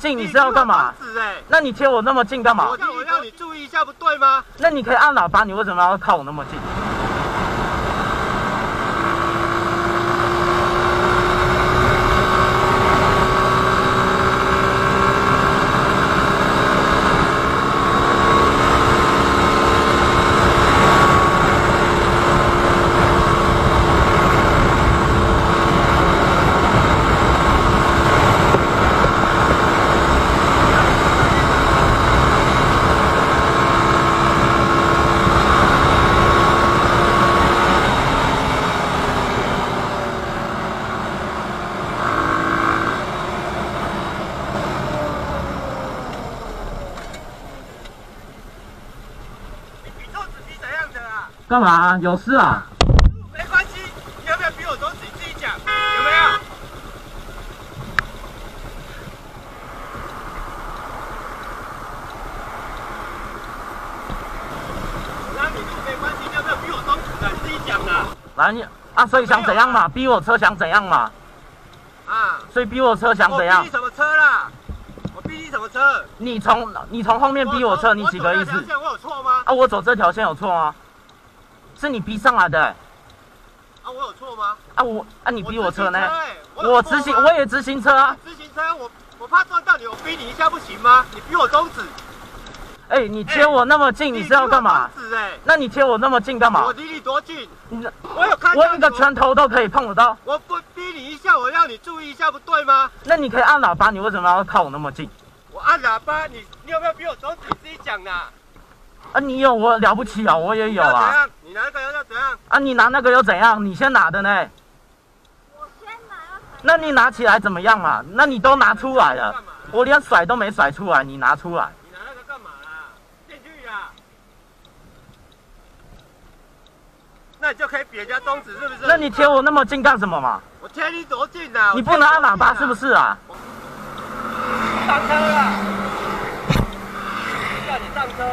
近你是要干嘛？那你贴我那么近干嘛我？叫我让你注意一下，不对吗？那你可以按喇叭，你为什么要靠我那么近？干嘛？有事啊？没关系，你要不要比我中指？你自己讲，有没有？我让你录没关系，你要不要比我中指的？你自己讲的。来你啊，所以想怎样嘛？逼我车想怎样嘛？啊，所以逼我车想怎样逼？什么车啦？我逼你什么车？你从你从后面逼我车，你几个意思我有错吗？啊，我走这条线有错吗？是你逼上来的、欸、啊，我有错吗？啊，我啊你逼我车呢？我有错吗我直行，我也直行车啊。自行车，我我怕撞到你，我逼你一下不行吗？你逼我中指，哎、你贴我那么近，你是要干嘛？那你贴我那么近干嘛我？离你多近？你我有看到我一个拳头都可以碰得到，我不逼你一下，我让你注意一下，不对吗？那你可以按喇叭，你为什么要靠我那么近？我按喇叭，你你有没有逼我中指？你自己讲的。啊，你有我了不起啊，我也有啊。你拿那个要怎样？啊，你拿那个又怎样？你先拿的呢？我先拿那你拿起来怎么样嘛？那你都拿出来了？我连甩都没甩出来，你拿出来。你拿那个干嘛啦？进去呀。那你就可以比人家中指是不是？那你贴我那么近干什么嘛？我贴你多近啊？你不能按喇叭是不？是啊？上车了，叫你上车。